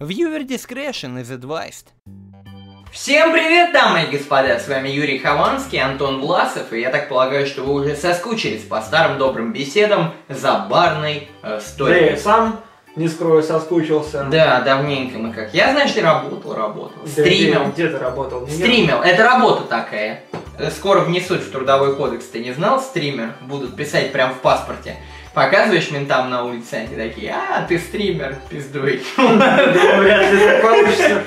Viewer discretion is advised. Всем привет, дамы и господа! С вами Юрий Хованский, Антон Власов, и я так полагаю, что вы уже соскучились по старым добрым беседам за барной э, Да я стойкой. сам, не скрою, соскучился. Да, давненько мы как. Я, знаешь, работал, работал. Да, Стримил. Где, где ты работал? Стримил. Это работа такая. Э, Скоро внесут в трудовой кодекс. Ты не знал, стример? Будут писать прям в паспорте. Показываешь ментам на улице, они такие, а, ты стример, пиздуй. Думаю, вряд ли так получится.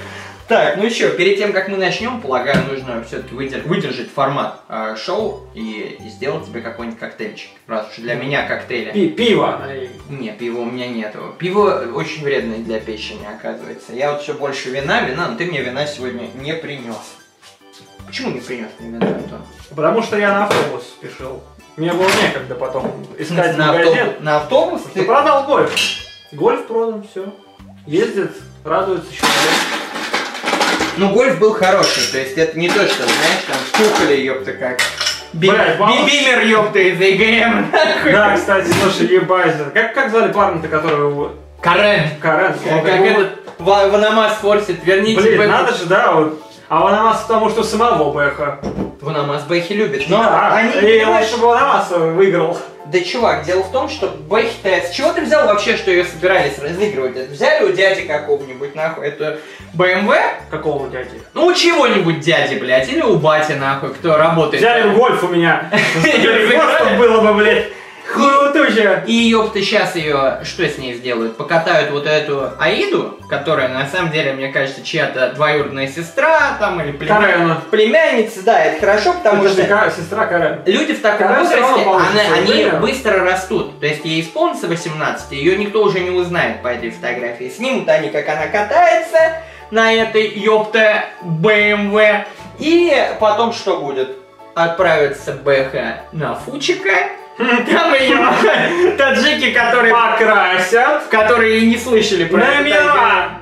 Так, ну что, перед тем, как мы начнем, полагаю, нужно все-таки выдержать формат э, шоу и, и сделать тебе какой-нибудь коктейльчик. Раз уж для меня коктейля. Пи- Пиво. налей. Не, пива у меня нету. Пиво очень вредное для печени, оказывается. Я вот все больше вина, вина, но ты мне вина сегодня не принес. Почему не принес мне вина, Антон? Потому что я на автобус спешил. Мне было некогда потом искать на, магазин. автобус, на автобус? Ты продал гольф. Гольф продан, все. Ездит, радуется еще. Ну, гольф был хороший, то есть это не то, что, знаешь, там стукали, ёпта, как... Би- Блядь, мало- Бимер, ёпта, из ЭГМ. нахуй. Да, кстати, слушай, ебать. Как, как звали парня-то, которого... Карен. Карен. Как этот Ва- Ванамас форсит, верните Блин, надо же, да, вот. А Ванамас потому что самого Бэха. Ванамас Бэхи любит. Но Да, они, и понимаешь, лучше бы Ванамас выиграл. Да, чувак, дело в том, что Бэхи-то... С чего ты взял вообще, что ее собирались разыгрывать? Взяли у дяди какого-нибудь, нахуй, это БМВ? Какого дяди? Ну, у чего-нибудь дяди, блядь, или у бати, нахуй, кто работает. Взяли гольф у меня. Просто было бы, блядь, хуетуче. И ёпта, сейчас ее что с ней сделают? Покатают вот эту Аиду, которая на самом деле, мне кажется, чья-то двоюродная сестра там или племя- Карена. племянница, да, это хорошо, потому Это же что ка- сестра Карен. люди в таком Карен возрасте, она- они время. быстро растут. То есть ей исполнится 18, ее никто уже не узнает по этой фотографии. Снимут они, как она катается на этой ёпта BMW. И потом что будет? Отправится Бэха на Фучика. Там ее таджики, которые Покрасят. которые и не слышали про. Номера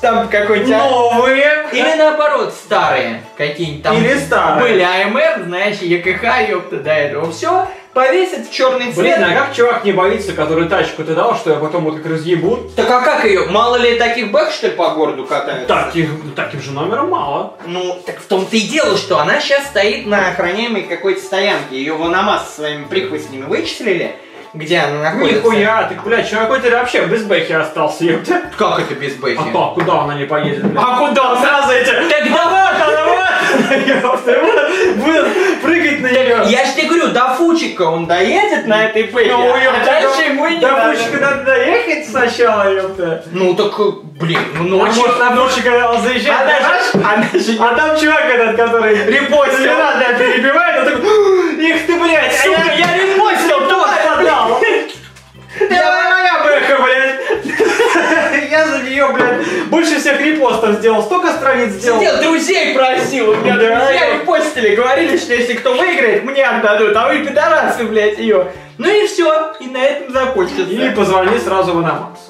Там какой-нибудь... а- новые. Или наоборот, старые какие-нибудь там. Или старые. Были АМР, знаешь, ЕКХ, ёпта, до этого. Все, повесят в черный цвет. Блин, а как чувак не боится, который тачку ты дал, что я потом вот как разъебут? Так а как ее? Мало ли таких бэк, что ли, по городу катаются? Таких, таким же номером мало. Ну, так в том-то и дело, что она сейчас стоит на охраняемой какой-то стоянке. Ее Ванамас со своими прихвостнями вычислили, где она находится. Нихуя, ты, блядь, чувак какой-то вообще без бэхи остался, ёпта. Как это без бэхи? А то, куда она не поедет, блядь? А куда? Сразу эти... Вот! Ёпта, будут- Будут прыгать на нее. Я ж тебе говорю, до Фучика он доедет на этой бэхе, Ну, а дальше ему не До надо. Пучика надо доехать сначала, ёпта. Ну так, блин, ну А может на Пучика он заезжает, же, же А там чувак этот, который Репостил. Перебивает, он такой, их ты, блядь, а я репостил, репостов сделал, столько страниц сделал. Сидел, друзей просил, у меня Да, друзья репостили, говорили, что если кто выиграет, мне отдадут, а вы пидорасы, блядь, ее. Ну и все, и на этом закончится. И позвони сразу в Анамакс.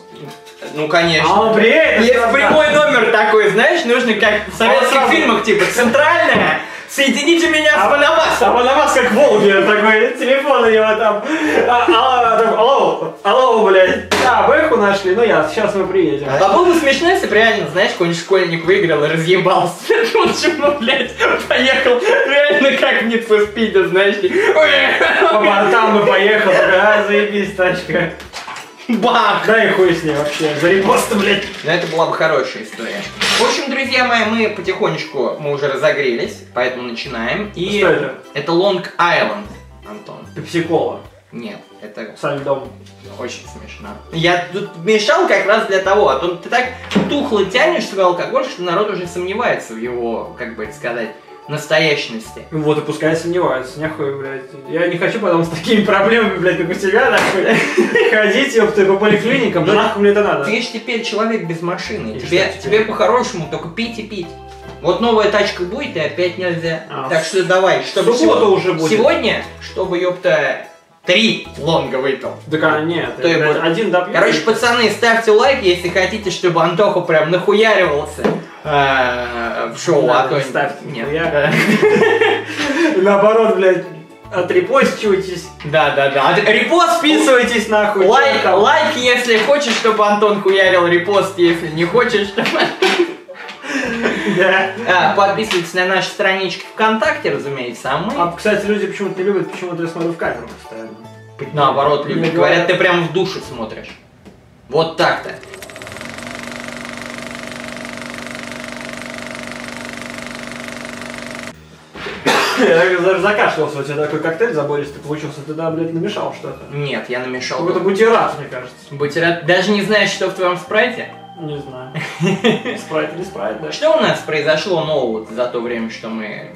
Ну, конечно. А он приедет. Есть прямой номер такой, знаешь, нужно как в советских сразу- фильмах, типа, центральная, соедините меня с А Панамасом. Анамакс как Волги, такой, телефон у него там. А, а, там, Алло, алло, блядь. А, бэху нашли, ну я, сейчас мы приедем. А было бы смешно, если бы реально, знаешь, какой-нибудь школьник выиграл и разъебался. Ну почему, блядь, поехал реально как в Need for Speed, знаешь, По бортам бы поехал, такой, а, заебись, тачка. Бах! Да и хуй с ней вообще, за репосты, блядь. Но это была бы хорошая история. В общем, друзья мои, мы потихонечку, мы уже разогрелись, поэтому начинаем. И Что это? Это Long Island, Антон. Пепси-кола Нет, это со льдом. очень смешно. Я тут мешал как раз для того, а то ты так тухло тянешь свой алкоголь, что народ уже сомневается в его, как бы это сказать, настоящности. Ну Вот, и пускай сомневаются, нахуй, блядь. Я не хочу потом с такими проблемами, блядь, как у тебя, нахуй, ходить, ёпты, по поликлиникам, да нахуй мне это надо. Ты же теперь человек без машины. Тебе, по-хорошему только пить и пить. Вот новая тачка будет, и опять нельзя. А, так что давай, чтобы в субботу сего- уже будет. сегодня, чтобы, ёпта, три лонга выпил. Так а нет, То блядь, один допьёшь. Короче, пацаны, ставьте лайк, если хотите, чтобы Антоха прям нахуяривался в шоу, а то... ставьте Нет. Наоборот, блядь, отрепостивайтесь, Да, да, да. Ты- Репост подписывайтесь нахуй. Лайк, там. лайк, если хочешь, чтобы Антон хуярил, репост, если не хочешь, чтобы... Да. А, подписывайтесь на наши странички ВКонтакте, разумеется, а мы... А, кстати, люди почему-то не любят, почему-то я смотрю в камеру постоянно. Наоборот, любят. Говорят, ты прям в душу смотришь. Вот так-то. Я даже закашлялся, у тебя такой коктейль забористый получился, ты да, блядь, намешал что-то. Нет, я намешал. Какой-то бутерат, мне кажется. Бутерат. Даже не знаешь, что в твоем спрайте? Не знаю. Спрайт или спрайт, да. Что у нас произошло нового за то время, что мы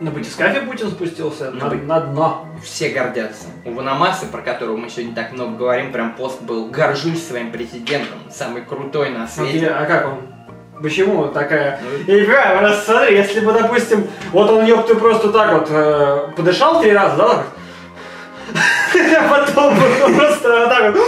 На батискафе Путин спустился На на, на дно. все гордятся? У Ванамасы, про которого мы сегодня так много говорим, прям пост был «Горжусь своим президентом, самый крутой на Вот свете». я- а как он? Почему такая... Ну, понимаю, просто смотри, если бы, допустим, вот он, ёпты, просто так вот э, подышал три раза, да, так вот? Потом просто так вот...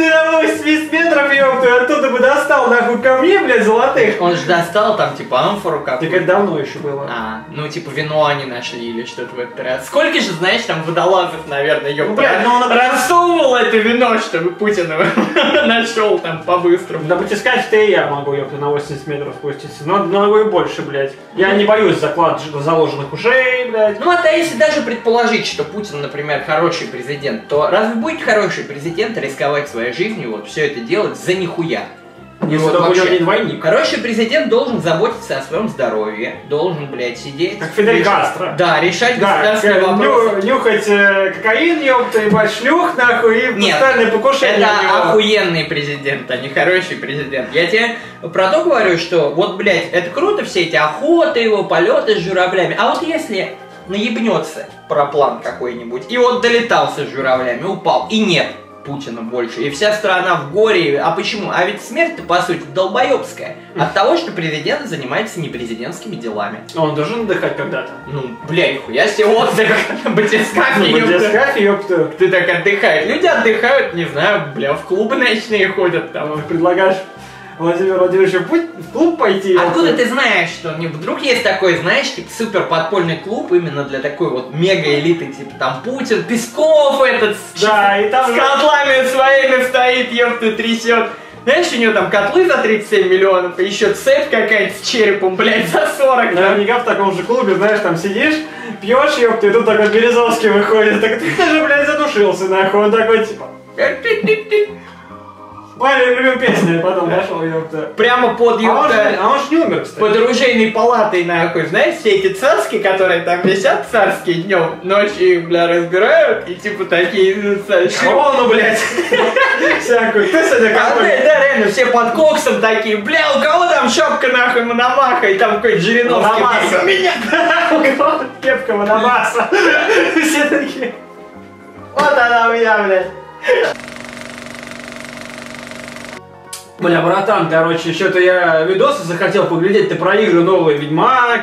Ты на 80 метров, ёпты, оттуда бы достал, нахуй, камни, блядь, золотых. Он же достал там типа амфору Так какую-то. это давно еще было. А, ну типа вино они нашли или что-то в этот раз. Сколько же, знаешь, там водолазов, наверное, ёпта, Ну, блядь, ну он- рассовывал это вино, чтобы Путин нашел там по-быстрому. На батискафе-то и я могу, ёпты, на 80 метров спуститься. Но на и больше, блядь. Я не боюсь заклад заложенных ушей, блядь. Ну, а то если даже предположить, что Путин, например, хороший президент, то разве будет хороший президент рисковать своей жизнью, вот все это делать за нихуя? Не вот вообще. не двойник. Хороший президент должен заботиться о своем здоровье, должен, блядь, сидеть... Как Фидель решать- Кастро. Да, решать Да, государственные э, вопросы. ню- нюхать э, кокаин, ёпта, ебать шлюх, нахуй, и Нет, постоянное покушение Это охуенный президент, а не хороший президент. Я тебе про то говорю, что вот, блядь, это круто, все эти охоты его, полеты с журавлями. А вот если наебнется параплан какой-нибудь, и вот долетался с журавлями, упал, и нет Путина больше, и вся страна в горе. А почему? А ведь смерть-то, по сути, долбоебская. От того, что президент занимается непрезидентскими делами. Он должен отдыхать когда-то. Ну, бля, нихуя себе отдых Ну, в ёпта. Ты так отдыхаешь. Люди отдыхают, не знаю, бля, в клубы ночные ходят. Там предлагаешь Владимиру Владимировичу путь в клуб пойти. Откуда ты знаешь, что не вдруг есть такой, знаешь, типа супер подпольный клуб именно для такой вот мега элиты, типа там Путин, Песков этот с, Да, и с там... котлами своими стоит, ёпта, трясет. Знаешь, у него там котлы за 37 миллионов, и еще цепь какая-то с черепом, блядь, за 40. да. Наверняка в таком же клубе, знаешь, там сидишь, пьешь, ёпта, и тут такой Березовский выходит, так ты же, блядь, задушился, нахуй, он такой, типа, любимая песня, и потом нашел, ёпта. Прямо под, А ёпта, а он же не умер, кстати. под оружейной палатой, нахуй, знаешь, все эти царские, которые там висят, царские днем, ночью их, бля, разбирают, и типа такие, ну, царь- Корону, блядь. Всякую. Ты сегодня А, какой? да, реально, все под коксом такие, бля, у кого там шапка нахуй Мономаха, и там какой-то Жириновский. Мономаса. У меня. У кого кепка Мономаса. Все такие. Вот она у меня, блядь. Бля, братан, короче, что-то я видосы захотел поглядеть. Ты про игры новые Ведьмак,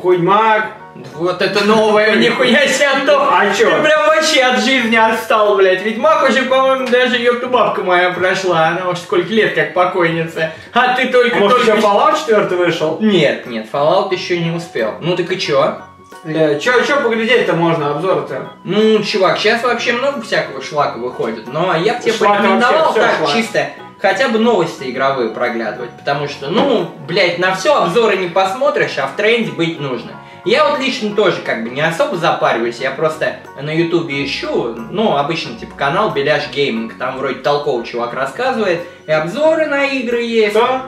Хуймак. Вот это новое, нихуя себе, Антон. А чё? Ты прям вообще от жизни отстал, блядь. Ведьмак уже, по-моему, даже ёпта бабка моя прошла. Она уж сколько лет как покойница. А ты только, Может, только... еще Fallout 4 вышел? Нет, нет, Fallout еще не успел. Ну так и чё? Бля, чё, чё поглядеть-то можно, обзоры-то? Ну, чувак, сейчас вообще много всякого шлака выходит, но я бы тебе порекомендовал так шлак. чисто хотя бы новости игровые проглядывать, потому что, ну, блядь, на все обзоры не посмотришь, а в тренде быть нужно. Я вот лично тоже как бы не особо запариваюсь, я просто на ютубе ищу, ну, обычно типа канал Беляш Гейминг, там вроде толковый чувак рассказывает, и обзоры на игры есть. Кто?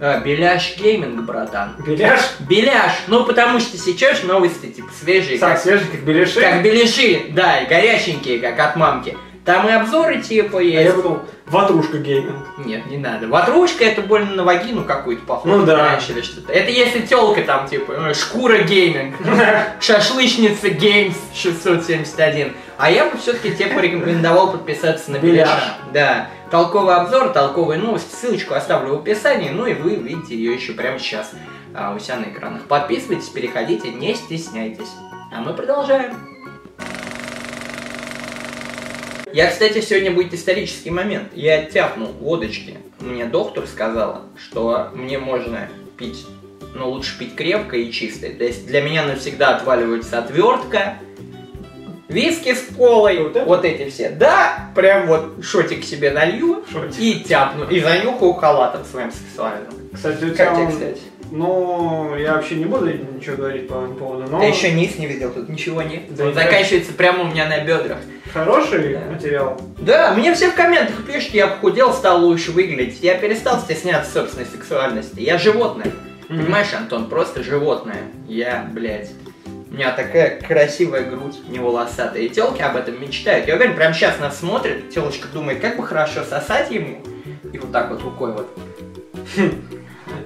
А, Беляш Gaming, братан. Беляш? Беляш, ну потому что сейчас новости типа свежие, Так, как свежий, как беляши. как беляши, да, и горяченькие, как от мамки. Там и обзоры типа А я есть. подумал, ватрушка gaming. Нет, не надо. Ватрушка это больно на вагину какую-то похоже. Ну да. знаешь, или что-то. Это если телка там типа э, шкура gaming, шашлычница games 671. А я бы все-таки тебе порекомендовал подписаться на Беляш. Да. Толковый обзор, толковые новости. Ссылочку оставлю в описании. Ну и вы видите ее еще прямо сейчас а, у себя на экранах. Подписывайтесь, переходите, не стесняйтесь. А мы продолжаем. Я, кстати, сегодня будет исторический момент. Я тяпнул водочки. Мне доктор сказала, что мне можно пить, но лучше пить крепко и чисто. То есть для меня навсегда отваливается отвертка, Виски с колой, Вот вот, эти все. Да, прям вот шотик себе налью Шотик. и тяпну. И занюхаю халатом своим сексуальным. Кстати, у тебя Как тебе, кстати? Ну, я вообще не буду ничего говорить по этому поводу, но Ты еще низ не видел, тут ничего нет. Да Он заканчивается прямо у меня на бедрах. хороший Да. материал. Да, мне все в комментах пишут, я похудел, стал лучше выглядеть. Я перестал стесняться собственной сексуальности. Я животное. Мгм. Понимаешь, Антон, просто животное. Я, блядь, у меня такая красивая грудь, не волосатая. И телки об этом мечтают. Я уверен, прямо сейчас нас смотрит, телочка думает, как бы хорошо сосать ему. И вот так вот рукой вот.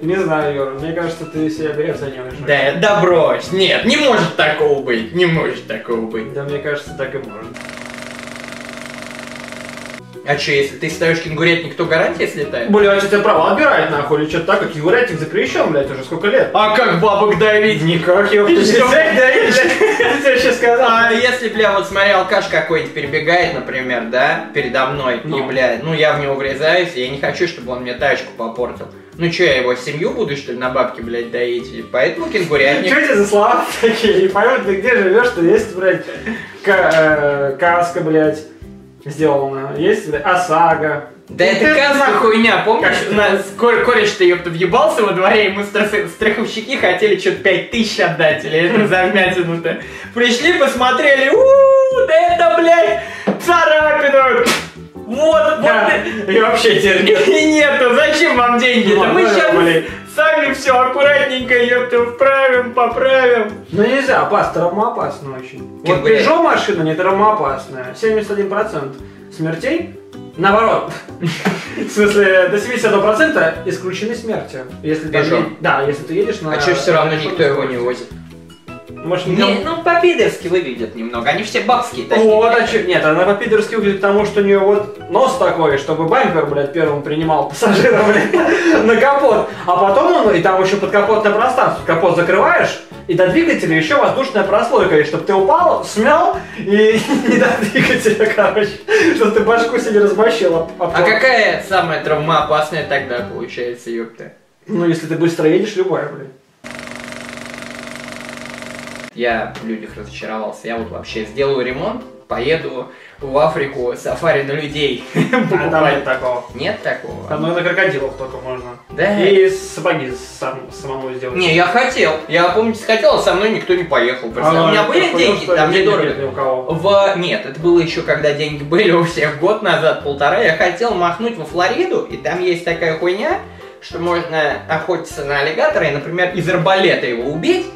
Не знаю, Юра, мне кажется, ты себя переоцениваешь. Да, да брось, нет, не может такого быть, не может такого быть. Да, мне кажется, так и может. А что, если ты ставишь кенгурятник, то гарантия слетает? Бля, а что тебя права отбирает нахуй или что-то так, как Юрятик запрещен, блядь, уже сколько лет? А как бабок давить? Никак, ёпта, блядь. Сейчас сказал. А если, бля, вот смотри, алкаш какой-нибудь перебегает, например, да, передо мной, и, Ну. бля, ну я в него врезаюсь, и я не хочу, чтобы он мне тачку попортил. Ну что, я его семью буду, что ли, на бабки, блядь, доить? Поэтому кенгурятник. Что это за слова такие? Не пойму, ты где живешь, что есть, блядь, э, каска, блядь, сделана. Есть, блядь, ОСАГО. Да это каска хуйня, помнишь, кореш-то, ёпта, въебался во дворе, ему страх- страховщики хотели что-то 5 тысяч отдать, или это за вмятину-то. Пришли, посмотрели, у да это, блядь, царапина! Вот, Да, вот, и вообще теперь нет. и нету, зачем вам деньги? Да Ну, мы да, сейчас блин. сами все аккуратненько, ёпта, вправим, поправим. Ну нельзя, опасно, травмоопасно очень. Вот Кенгурят. Peugeot машина не травмоопасная. 71% смертей, наоборот, в смысле, до 71% исключены смерти. Если е- да, если ты едешь на... А что все равно никто его не возит? Может, Не, не... ну, по-пидорски выглядят немного, они все бабские такие. Вот, а чё? Нет, она по-пидорски выглядит потому, что у нее вот нос такой, чтобы бампер, блядь, первым принимал пассажира, блядь, на капот. А потом он, и там еще подкапотное пространство, капот закрываешь, и до двигателя еще воздушная прослойка, и чтобы ты упал, смял, и не до двигателя, короче, чтобы ты башку себе об А пол. какая самая травмоопасная тогда получается, ёпта? Ну, если ты быстро едешь, любая, блядь. Я в людях разочаровался. Я вот вообще сделаю ремонт, поеду в Африку сафари на людей. А там нет такого. Нет такого? Там ну, на крокодилов только можно. Да. И сапоги сам, самому сделать. Не, я хотел. Я, помните, хотел, а со мной никто не поехал. А, у меня это были деньги, там недорого. нет ни у кого. В... Нет, это было еще когда деньги были у всех год назад, полтора. Я хотел махнуть во Флориду, и там есть такая хуйня, что можно охотиться на аллигатора и, например, из арбалета его убить,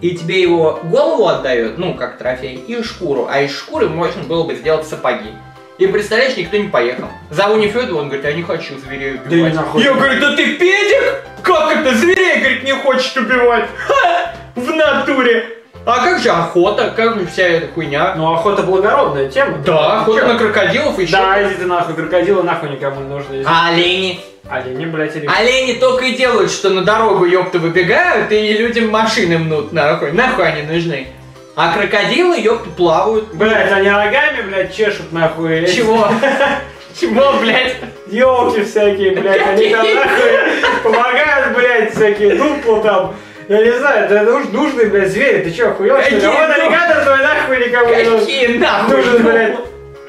и тебе его голову отдают, ну, как трофей, и шкуру. А из шкуры можно было бы сделать сапоги. И представляешь, никто не поехал. Зову Нефедова, он говорит, я не хочу зверей Да убивать. нахуй. Я говорю, да ты педик? Как это зверей, говорит, не хочет убивать? Ха! В натуре. А как же охота? Как же вся эта хуйня? Ну, охота благородная тема. Да, охота на крокодилов еще. Да, иди ты нахуй, крокодилы нахуй никому не нужны. А олени? Олени, блядь, или... Олени только и делают, что на дорогу, ёпта, выбегают, и людям машины мнут, нахуй. Нахуй они нужны. А крокодилы, ёпта, плавают. Блядь, они рогами, блядь, чешут нахуй. Чего? Чего, блядь? Елки всякие, блядь, они там нахуй помогают, блядь, всякие дупла там. Я не знаю, это нуж- нужные, блядь, звери, ты чё, охуел, что ли? А вот аллигатор твой нахуй никому не нужен. Какие нахуй? Нужен, блядь.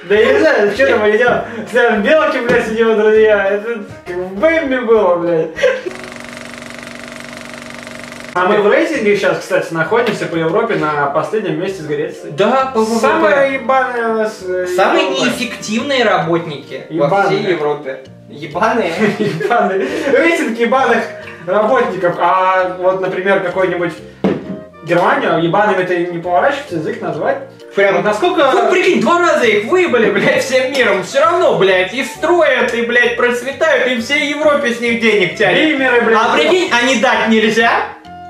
Да я не знаю, что там они делают. Там белки, блядь, у него, друзья. Это как в Бэмби было, блядь. А мы в рейтинге сейчас, кстати, находимся по Европе на последнем месте с Грецией. Да, по Самые ебаные у нас... э, Самые Европа. неэффективные работники во Ебаные. всей Европе. Ебаные? Ебаные. Рейтинг ебаных работников. А вот, например, какой-нибудь Германию ебаными это не поворачивается язык назвать. Прям Вот насколько... Вот прикинь, два раза их выебали, блядь, всем миром. Все равно, блядь, и строят, и, блядь, процветают, и всей Европе с них денег тянет. Римеры, блядь. А прикинь, не дать нельзя?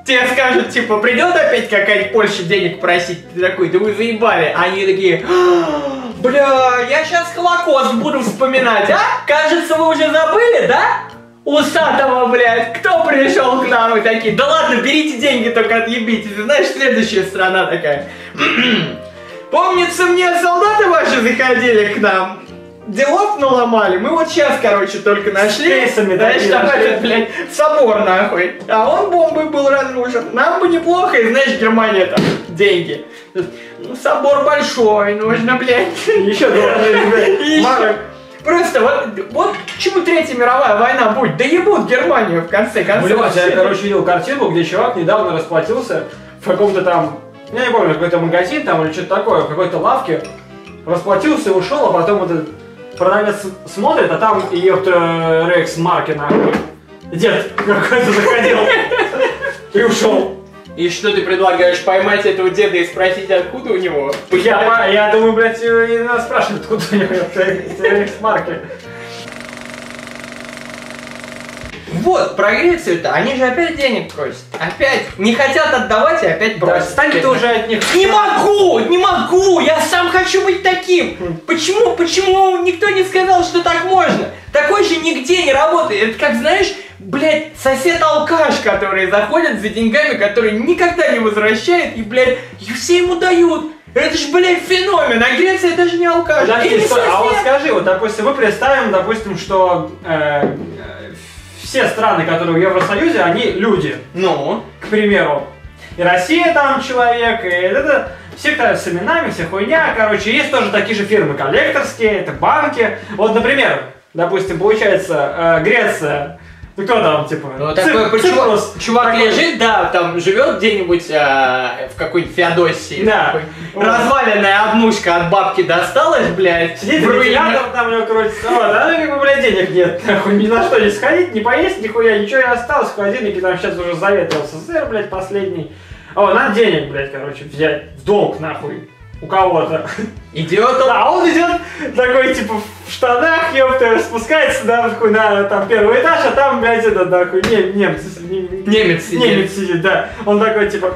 Тебе скажут, типа, придет опять какая-нибудь Польша денег просить, ты такой, да вы заебали. Они такие, «А, бля, я сейчас Холокост буду вспоминать, а? Кажется, вы уже забыли, да? Усатого, блядь, кто пришел к нам и такие, да ладно, берите деньги, только отъебитесь. И знаешь, следующая страна такая, помнится мне, солдаты ваши заходили к нам, делов наломали, мы вот сейчас, короче, только нашли. кейсами Знаешь, там этот, блядь, собор нахуй. А он бомбой был разрушен. Нам бы неплохо, и знаешь, Германия там деньги. Ну, собор большой, нужно, блядь. Еще И два. Просто вот, вот чему Третья мировая война будет? Да ебут Германию в конце концов. Блять, я, короче, видел картинку, где чувак недавно расплатился в каком-то там, я не помню, какой-то магазин там или что-то такое, в какой-то лавке, расплатился и ушел, а потом этот продавец смотрит, а там, ёпта, Рекс Марки, нахуй. Дед какой-то заходил и ушел. И что ты предлагаешь, поймать этого деда и спросить, откуда у него? Я, я думаю, блядь, и нас спрашивают, откуда у него Марки. Вот, про Грецию-то, они же опять денег просят. Опять. Не хотят отдавать и опять Да, просят. стань ты уже от них. Не могу, не могу, я сам хочу быть таким. Почему, почему никто не сказал, что так можно? Такой же нигде не работает. Это как, знаешь, блядь, сосед-алкаш, который заходит за деньгами, который никогда не возвращает, и, блядь, и все ему дают. Это же, блядь, феномен, а Греция это же не алкаш. Подожди, не стой, а вот скажи, вот, допустим, мы представим, допустим, что э, все страны, которые в Евросоюзе, они люди, Ну, к примеру. И Россия там человек, и это все кто с именами, вся хуйня. Короче, есть тоже такие же фирмы коллекторские, это банки. Вот, например, допустим, получается, э, Греция, ну кто там, типа, Ну, такой чувак, Ципрос. чувак Такой- лежит, да, там живет где-нибудь а, в какой-нибудь Феодосии. Да. такой. Разваленная однушка от бабки досталась, блядь. Сидит вентилятор там у него крутится, вот, а ну как бы, блядь, денег нет, нахуй, ни на что не сходить, не поесть, нихуя, ничего не осталось, в холодильнике там сейчас уже заветрился сыр, блядь, последний. О, надо денег, блядь, короче, взять в долг, нахуй, у кого-то. Идет он. Да, а он идет такой, типа, в штанах, ёпта, спускается, нахуй, на там первый этаж, а там, блядь, этот, нахуй, не, немец, не- Немец сидит. Немец сидит, да. Он такой, типа,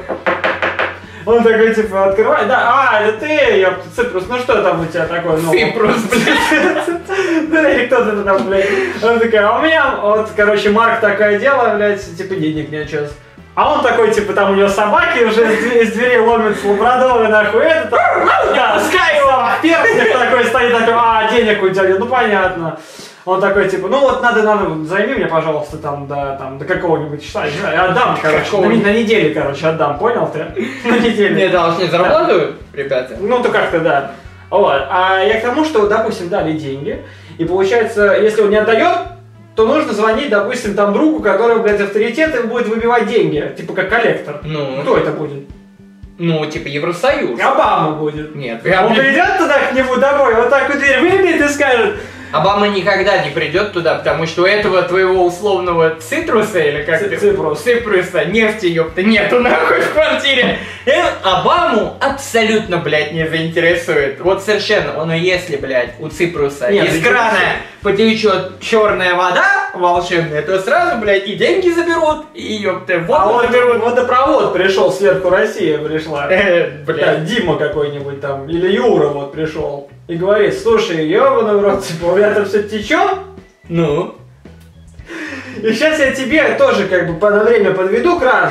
он такой, типа, открывает, да, а, это ты, ёпта, Ципрос, ну что там у тебя такое, ну? Ципрос, блядь. Да, или кто-то там, блядь. Он такой, а у меня, вот, короче, Марк такое дело, блядь, типа, денег нет сейчас. А он такой, типа, там у него собаки уже из, дверей ломятся, лабрадоры, нахуй, это там, да, пускай его. там, перстник такой стоит, такой, а, денег у тебя нет, ну, понятно. Он такой, типа, ну вот надо, надо, займи мне, пожалуйста, там, до, там, до какого-нибудь числа, не знаю, отдам, короче, на, на неделю, короче, отдам, понял ты? На неделю. Мне должны зарплату, ребята. Ну, то как-то, да. Вот. А я к тому, что, допустим, дали деньги, и получается, если он не отдает, то нужно звонить, допустим, там другу, который, блядь, авторитет и будет выбивать деньги, типа как коллектор. Ну, Кто это будет? ну, типа Евросоюз. Обама будет. Нет, я, Он придет туда к нему домой, вот так вот дверь выбьет и скажет, Обама никогда не придет туда, потому что у этого твоего условного цитруса, или как Ци- ты? Ципруса, нефти, ёпта, нету нахуй в квартире. Э, Обаму абсолютно, блядь, не заинтересует. Вот совершенно, он и если, блядь, у Ципруса Нет, из крана потечет черная вода волшебная, то сразу, блядь, и деньги заберут, и, ёпта, а воду вот заберут. водопровод пришел, сверху Россия пришла. Э, Да, блядь. Дима какой-нибудь там, или Юра вот пришел. И говорит, слушай, ебаный в рот, типа, у меня там все течет, Ну, И сейчас я тебе тоже как бы на время подведу кран.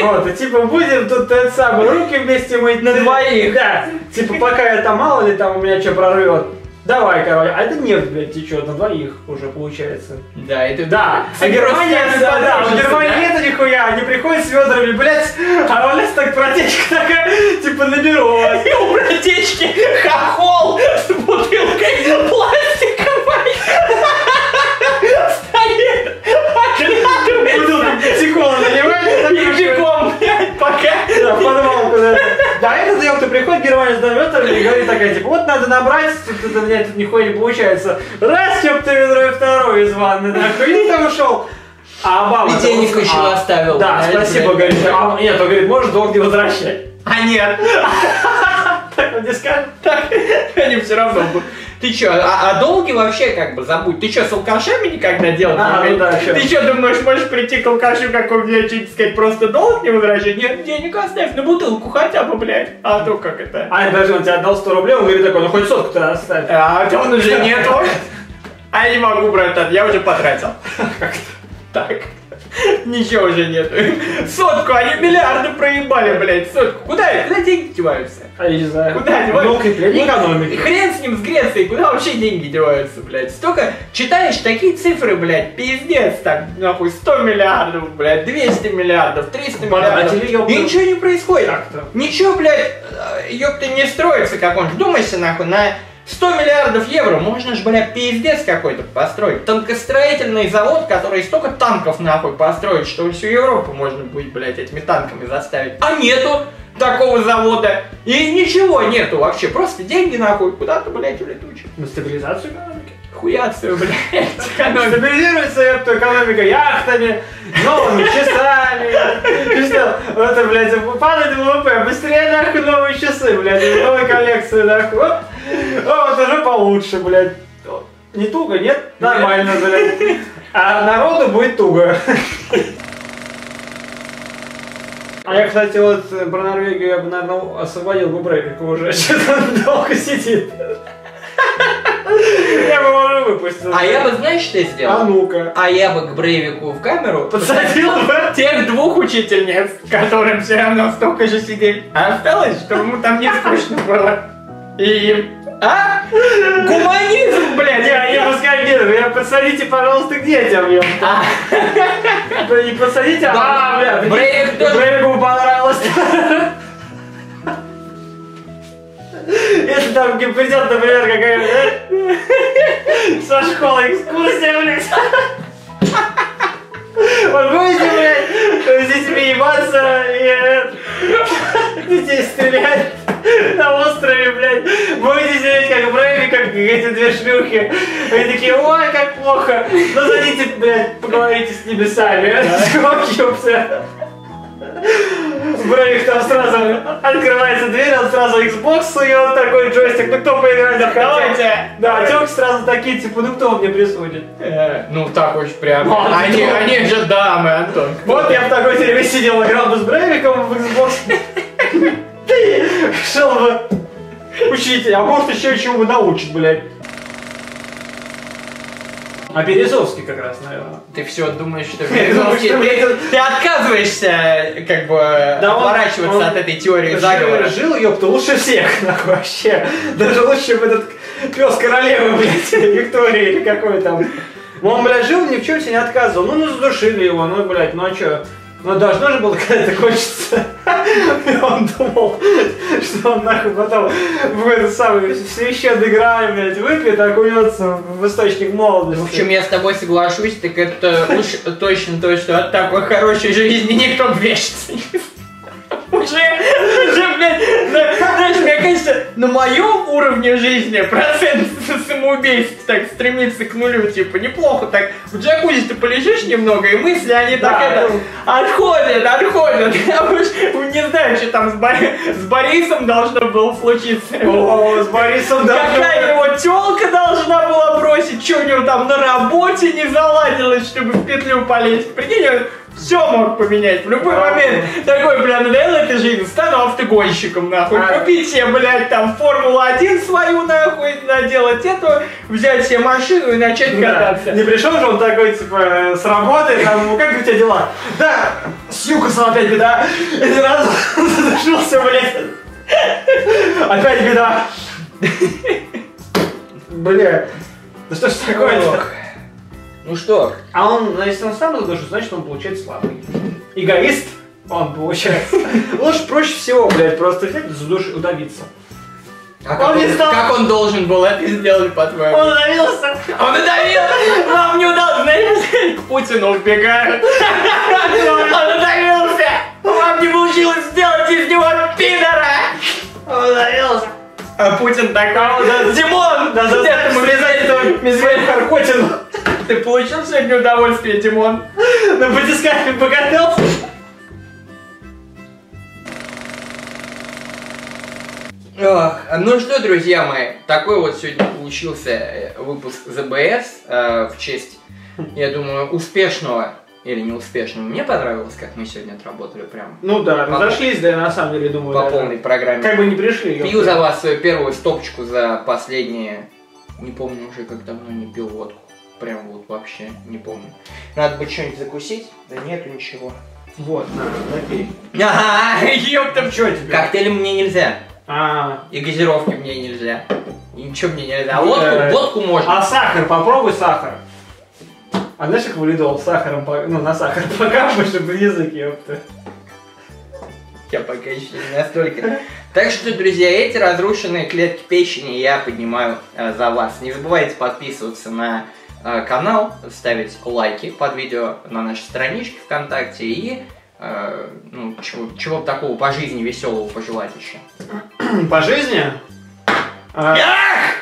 Вот, и типа будем тут это самое, руки вместе мыть. На двоих. Да. Типа пока я там мало ли там у меня что прорвет. Давай, короче. А это нефть, блядь, течет на двоих уже получается. да, это... Да, а Германия, да, да, в Германии да? нету нихуя, они приходят с ведрами, блядь, а у нас так протечка такая, типа наберу вас. И у братечки хохол с бутылкой пластиковой стоит, Бутылку пепсикола наливает, блядь, пока... Да, в подвал куда-то. Да, этот ёпта приходит, Германия сдает и говорит такая, типа, вот надо набрать, тут, это, блядь, тут нихуя не получается. Раз, ёпта, ведро и второй из ванны, нахуй, и там ушел. А Обама... И денег еще а, оставил. Да, Знаете, спасибо, говорит. А, нет, он говорит, может долг не возвращать. А нет, Так он не скажет. так, они все равно будут. Ты чё, а, а долги вообще как бы забудь. Ты чё, с алкашами никогда делать А, ну да. Ты чё, думаешь, можешь прийти к алкашу какому-нибудь и сказать, просто долг не возвращать? Нет, денег оставь на бутылку хотя бы, блядь. А то как это? А, даже он тебе отдал 100 рублей, он говорит такой, ну хоть сотку-то оставь. А он уже нету. А я не могу, братан, я уже потратил. Так. Ничего уже нет. Сотку, они миллиарды проебали, блядь, сотку. Куда, куда деньги деваются? А я не знаю. Куда деваются? Ну, экономики. Хрен с ним, с Грецией, куда вообще деньги деваются, блядь? Столько, читаешь такие цифры, блядь, пиздец, так, нахуй, 100 миллиардов, блядь, 200 миллиардов, 300 миллиардов. Ёпта. И ничего не происходит. Ничего, блядь, э, ёпта, не строится как он. Думайся, нахуй, на 100 миллиардов евро можно ж, блядь, пиздец какой-то построить. Танкостроительный завод, который столько танков, нахуй, построит, что всю Европу можно будет, блядь, этими танками заставить. А нету такого завода. И ничего нету вообще. Просто деньги, нахуй, куда-то, блядь, улетучат. На стабилизацию экономики. Хуяцию, блядь, экономика. Стабилизируется эта экономика яхтами, новыми часами. И что? Вот это, блядь, падает ВВП. Быстрее, нахуй, новые часы, блядь. Новые коллекции, нахуй. О, вот уже получше, блядь. Не туго, нет? Нормально, блядь. А народу будет туго. А я, кстати, вот э, про Норвегию я бы, наверное, освободил бы Брейвика уже. Что-то он долго сидит. Я бы его уже выпустил. А я бы, знаешь, что А сделал? ну-ка. А я бы к Брейвику в камеру Подсадил бы. тех двух учительниц, которым все равно столько же сидеть а осталось, чтобы ему там не скучно было. И. А? Гуманизм, блядь! Не, они пускай нет, вы подсадите, пожалуйста, к детям, ёпта. Не подсадите, а, Да, бля, Брейвик тоже- Брейвику понравилось. Если там придет, например, какая-то со школы экскурсия, блядь. Вот будете, блядь, с детьми ебаться и детей стрелять на острове, блядь. Будете сидеть как Брейви, как эти две шлюхи. Они такие, ой, как плохо. Ну, зайдите, блядь, поговорите с небесами. Чувак, ёпта. Брейвик там сразу открывается дверь, он сразу Xbox сует такой джойстик, ну кто поиграть захотел? Давайте. Да, тёлки сразу такие, типа, ну кто мне присудит? Э, Ну так уж прям. А, Они, кто? они же дамы, Антон. Вот я в такой телевизоре сидел, играл бы с Брейвиком в Xbox. Ты шел бы учить, а может еще чему бы научит, блядь. А Березовский как раз, наверное. Ты все думаешь, что Березовский- ты, отказываешься как бы Да отворачиваться он от этой теории заговора. жил, ёпта, лучше всех, нахуй, вообще. Даже лучше, чем этот пес королевы, блядь, Виктории или какой там. Он, блядь, жил, ни в чем себе не отказывал. Ну, ну, задушили его, ну, блядь, ну, а чё? Ну, должно же было когда-то кончиться. И он думал, что он, нахуй, потом в этот самый священный грай, блядь, выпьет, окунется в источник молодости. В общем, я с тобой соглашусь, так это уж точно то, что от такой хорошей жизни никто вешаться не на- знаешь, мне кажется, на моем уровне жизни процент самоубийств так стремится к нулю, типа, неплохо так. В джакузи ты полежишь немного, и мысли, они так это, ну. отходят, отходят. Я уж не знаю, что там с, Бори- с Борисом должно было случиться. О, с Борисом, да. Какая его телка должна была бросить, что у него там на работе не заладилось, чтобы в петлю полезть. Прикинь, все мог поменять в любой Да. момент. Такой, бля, надоела эта жизнь, стану автогонщиком, нахуй. А. Купить себе, блядь, там Формулу-1 свою, нахуй, наделать эту, взять себе машину и начать Да. кататься. Не пришел же он такой, типа, с работы, там, «Ну, как у тебя дела? Да, с Юкосом опять беда. И сразу задушился, блядь. Опять беда. Бля, да что ж такое-то? Ну что, А он, ну, если он сам задушит, значит он получается слабый. Эгоист он получается. Лучше проще всего, блядь, просто взять и задушить, удавиться. а Он как, не он, стал- как он должен был это сделать, по-твоему? Он удавился. Он надавил! Вам не удалось, знаете, к Путину убегают. Он надавился! Вам не получилось сделать из него пидора! Он удавился. А Путин такой, да, Димон! Да, заставь ты связать этого медведя Харкотину. Ты получил сегодня удовольствие, Димон? На батискафе покатался. Ох, ну что, друзья мои, такой вот сегодня получился э, выпуск ЗБС э, в честь, я думаю, успешного или неуспешного. Мне понравилось, как мы сегодня отработали прям Ну да, По- разошлись, да, я на самом деле думаю. по даже. полной программе. Как бы не пришли. Пью за вас свою первую стопочку за последние... Не помню уже, как давно не пил водку. Прям вот вообще не помню. Надо бы что-нибудь закусить. Да нету ничего. Вот, на, напей. Ага, ёпта. Что тебе? Коктейли мне нельзя. А, И газировки мне нельзя. И ничего мне нельзя. А Э, водку, водку можно. а сахар, попробуй сахар. А знаешь, как валидол сахаром, ну, на сахар покапай, чтобы язык, ёпта. Я пока еще не настолько. Так что, друзья, эти разрушенные клетки печени я поднимаю э, за вас. Не забывайте подписываться на канал, ставить лайки под видео на нашей страничке ВКонтакте и э, ну, чего, чего бы такого по жизни веселого пожелать еще. По жизни? А, Ах!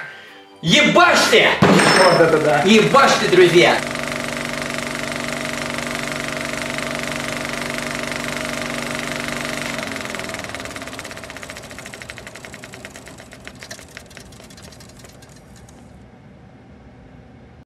Ебашьте! вот это да. Ебашьте, друзья!